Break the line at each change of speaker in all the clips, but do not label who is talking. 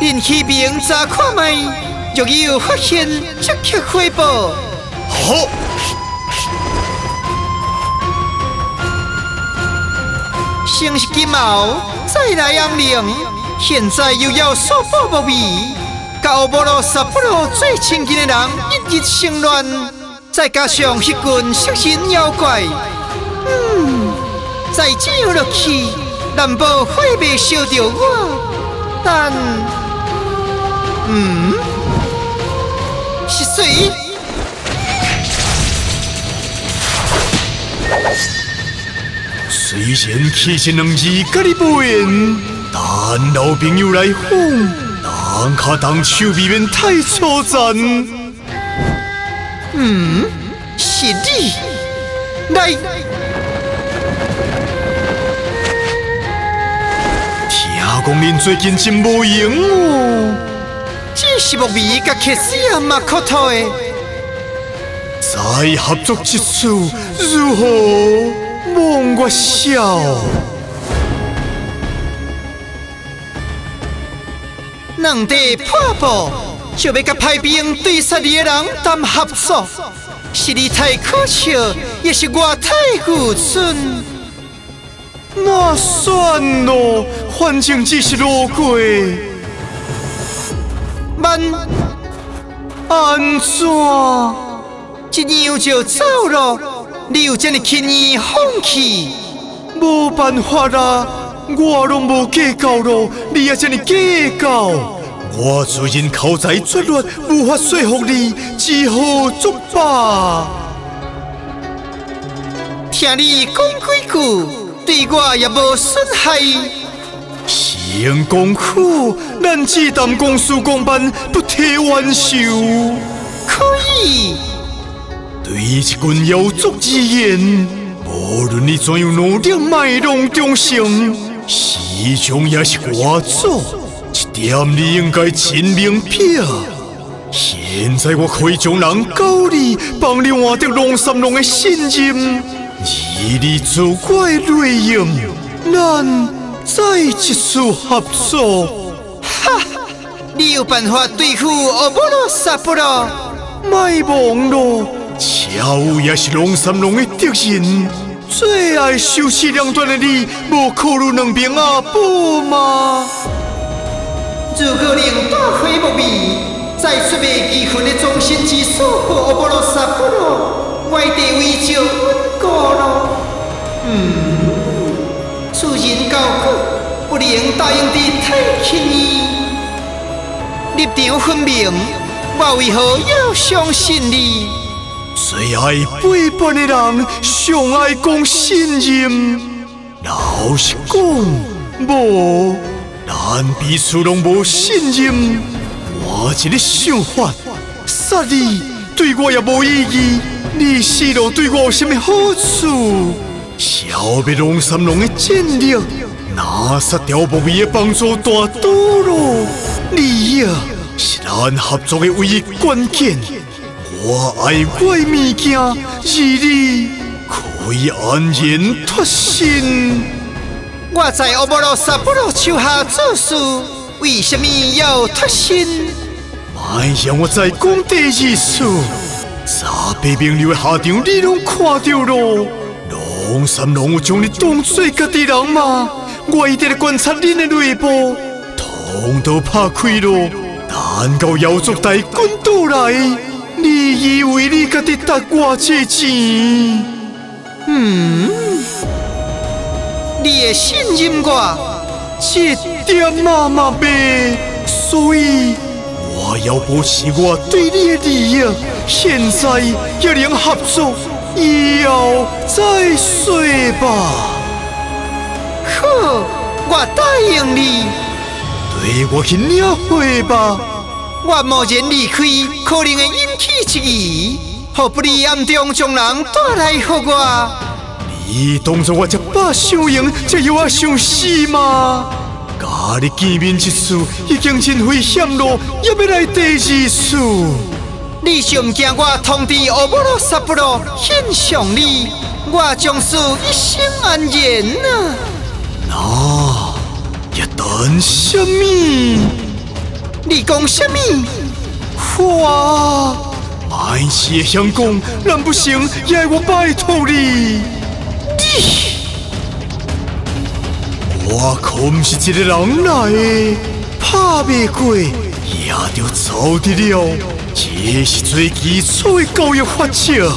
连启兵查看卖，若有发现即刻汇报。
好。
先是金毛，再来杨凌，现在又要说报不比，搞不落杀不落最亲近的人一日生乱，再加上一群杀人妖怪，嗯，再这样落去，难保会被烧着我。但，嗯，是谁？
虽然其实两字甲你无缘，但老朋友来访，当卡当手未免太粗残。
嗯，是你来。
听讲恁最近真无闲哦，
只是木味甲克西亚马可托的，
再合作一次如何？望我笑，
两地破布就要甲派兵对杀你的人谈合作，是你太可笑，也是我太愚蠢。
那算咯，反正只是路过，
慢
安怎？
一样就走了。你有这么轻易放弃？
无办法啦，我拢无计较咯，你也这么计较。我最近口才拙劣，无法说服你，只好作罢。
听你讲几句，对我也无损害。
先功夫，咱只谈公事公办，不提玩笑。
可以。
对一群妖族而言，无论你怎样努力卖弄忠诚，始终也是我做。一点你应该真明白。现在我可以将人教你，帮你换得龙三龙的信任，以你做怪内容，咱再一次合作。
哈，你有办法对付阿波罗萨波罗？
卖忘了。巧也是龙三龙的敌人，最爱收拾两端的你，无考虑两边啊，不吗？
如果令大黑不灭，再出卖几分的忠心之术给阿波罗萨波罗，我地位就的太轻易。立场分明，我为何要相信你？
最爱背叛的人，上爱讲信任。老实讲，无，咱彼此拢无信任。我一个想法，杀你对我也无意义。你死了对我有什么好处？消灭龙三龙的战力，拿杀掉不灭的帮助大多咯。你呀，是咱合作的唯一关键。我爱怪物件，而你可以安然脱身。
我在阿波罗萨波罗手下做事，为什么要脱身？
莫让我再讲第二次。查北平流的下场，你拢看到咯。龙三龙有将你当做家己人吗？我一直在观察你的内部，通都拍开了，蛋糕要族带滚倒来。你以为你家己值我这钱？
嗯，你也信任我，
这点嘛嘛呗。所以我要保持我对你的利益。现在要能合作，以后再说吧。
好，我答应你。
对我去领会吧。
我贸然离开，可能会引起质疑。何不你暗中将人带来给我？
你当作我这把小营，这要我想死吗？甲你见面一次已经真危险了，要要来第二次？
你是唔惊我通知阿波罗萨波罗献上你？我将是一生安然啊！
那要等什么？
你讲什么？
哇！满血相公，咱不行，也我拜托你。我可不是一个人来的，怕未过也就走得了。这是最基础的教育法则。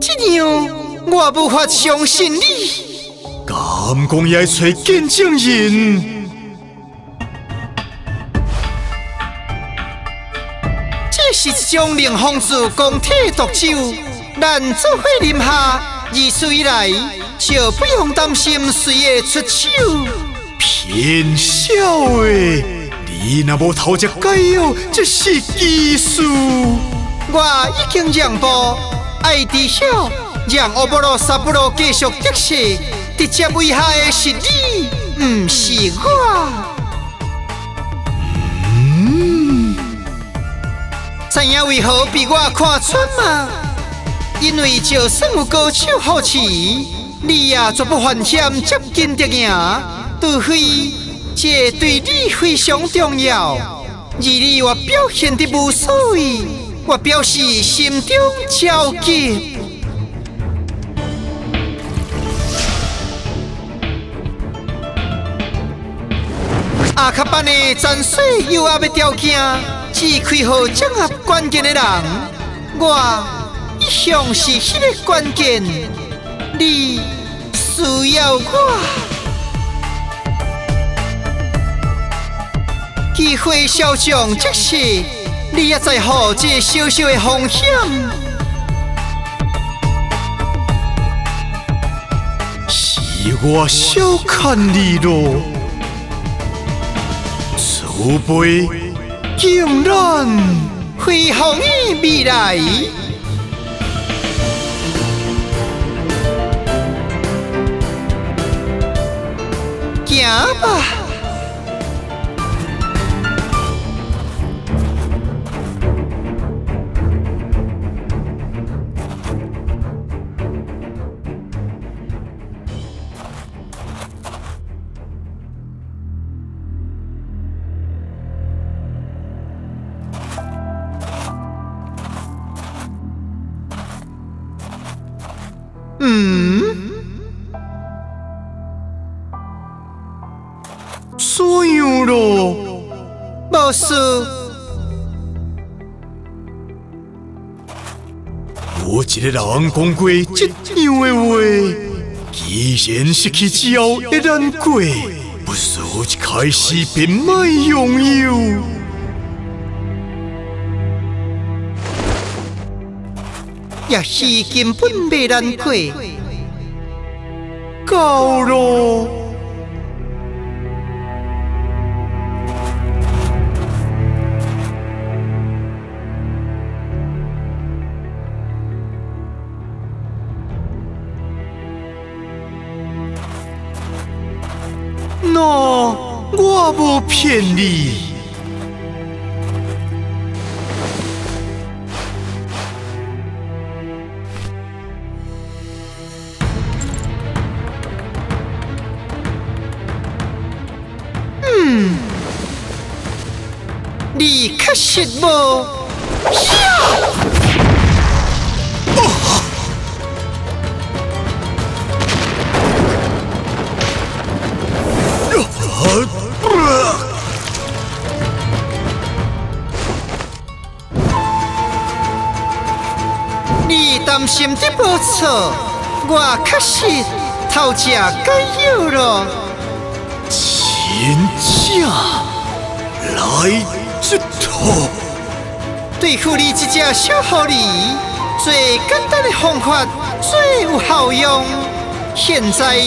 这样我无法相信你。
敢讲要找见证人。
是一种令方子公体毒酒，咱做伙饮下，二岁以来就不用担心谁会出手。
骗笑的，你那无偷只解药，这是技术。
我已经让步，爱知晓，让欧波罗、萨布罗继续得势，直接危害的是你，不是我。知影为何被我看穿吗？因为就算有高手扶持，你也绝不犯险接近敌人。除非这对你非常重要。而你我表现的无所谓，我表示心中焦急。阿卡班的战水又阿要条件。只开好掌握关键的人，我一向是迄个关键，你需要我。机会小将即逝，你也在乎这小小的风险？
是我小看你咯，储备。竟然
会红于未来，行吧。嗯，
怎样咯？
无事。
我一个人讲过这样的话，既然失去之后一难过，不如一开始便莫拥有。
也是根本未难过，
够咯。那我无骗你。
你可是无？你担心的无错，我可是偷食解药了。
真假？来！这套
对付你这只小狐狸，最简单的方法最有效用。现在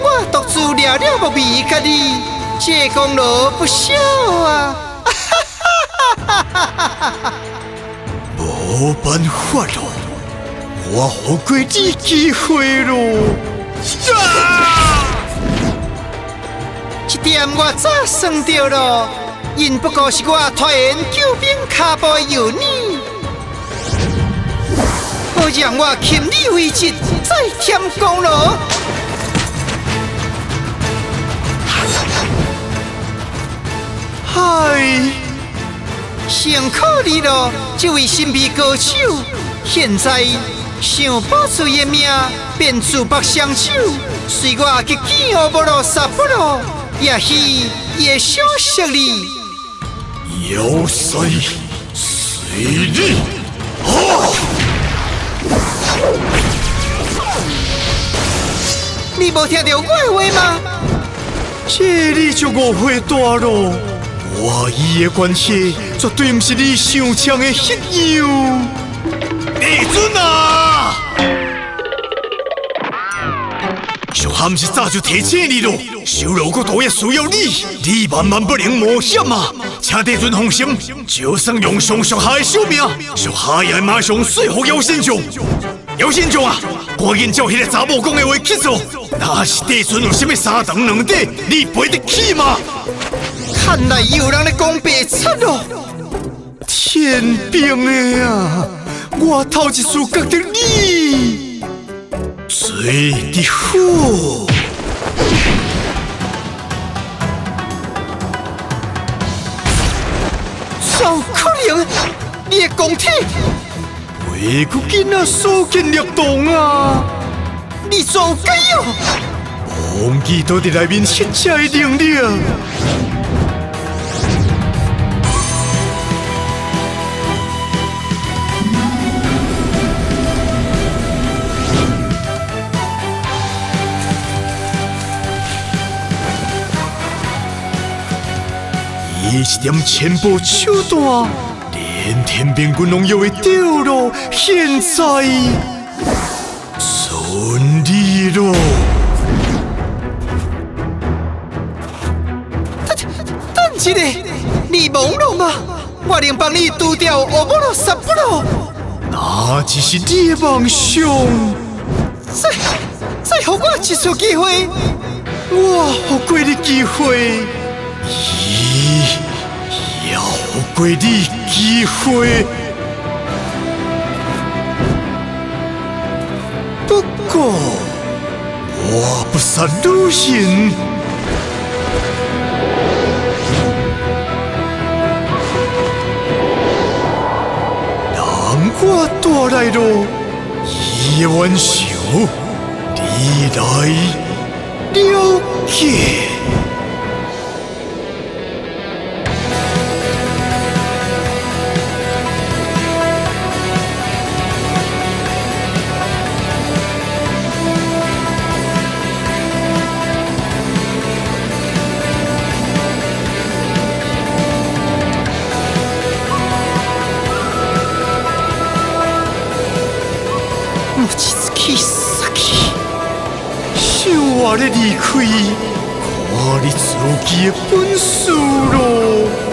我独自了了不比甲你，这功劳不小啊！哈哈哈哈哈！
没办法了，我好过你机会了。啊！
这点我早算到了。因不过是我拖延救兵卡步的由你，好让我欠你为职，再添功劳。
嗨，
辛苦你了，这位神秘歌手。现在想保住伊命，便自拔双手，随我去见欧波罗萨波罗，也许也相识你。
有谁随你？啊！
你无听到我的话吗？
这你就误会大了。我伊的关系绝对不是你想象的那样。帝尊啊！小汉是早就提醒你了，修罗国度也需要你，你万万不能冒险啊！请帝尊放心，就算用上属下的性命，小下也马上说服姚先生。姚先生啊，赶紧照迄个查某讲的话去做。那是帝尊有什么三长两短，你背得起吗？
看来有人在讲白痴咯！
天兵的啊，我头一次觉得你最的好。
怎可能？你的钢铁？
为个囡仔所见略同啊！
你做假哦！
忘记到伫内面乞食的能力。伊一点全部手段，连天兵军拢要会掉落，现在顺利咯！
等一下，你懵了吗？我能帮你除掉欧波罗萨波罗，
那只是你的梦想。
再再给我一次机会，
我给过你机会。伊要给你机会，不过我不是鲁迅，让我带来了一万首，你来了解。我咧离开，看你自己的本事咯。